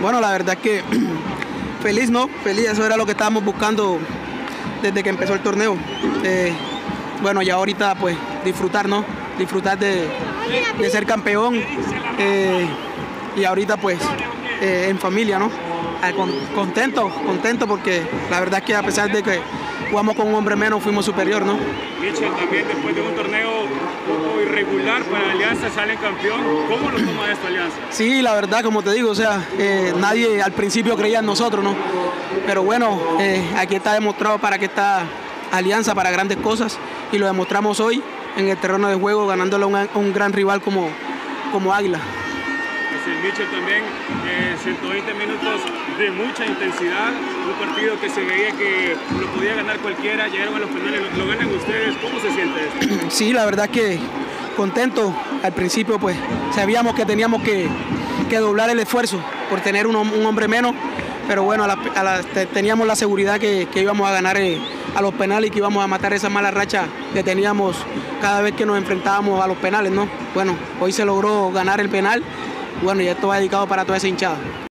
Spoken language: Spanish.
Bueno, la verdad es que feliz, ¿no? Feliz, eso era lo que estábamos buscando desde que empezó el torneo. Eh, bueno, ya ahorita pues disfrutar, ¿no? Disfrutar de, de ser campeón eh, y ahorita pues eh, en familia, ¿no? Ah, con- contento, contento porque la verdad es que a pesar de que jugamos con un hombre menos, fuimos superior, ¿no? Mitchell también después de un torneo un poco irregular para Alianza sale campeón. ¿Cómo lo toma esto Alianza? Sí, la verdad, como te digo, o sea, eh, nadie al principio creía en nosotros, ¿no? Pero bueno, eh, aquí está demostrado para que está Alianza para grandes cosas y lo demostramos hoy en el terreno de juego ganándole a un, a un gran rival como, como Águila. El Mitchell también, eh, 120 minutos de mucha intensidad, un partido que se veía que lo podía ganar cualquiera, llegaron a los penales, lo, lo ganan ustedes, ¿cómo se siente esto? Sí, la verdad que contento. Al principio pues sabíamos que teníamos que, que doblar el esfuerzo por tener un, hom- un hombre menos, pero bueno, teníamos la seguridad que, que íbamos a ganar eh, a los penales y que íbamos a matar esa mala racha que teníamos cada vez que nos enfrentábamos a los penales, ¿no? Bueno, hoy se logró ganar el penal, bueno, y esto dedicado para toda esa hinchada.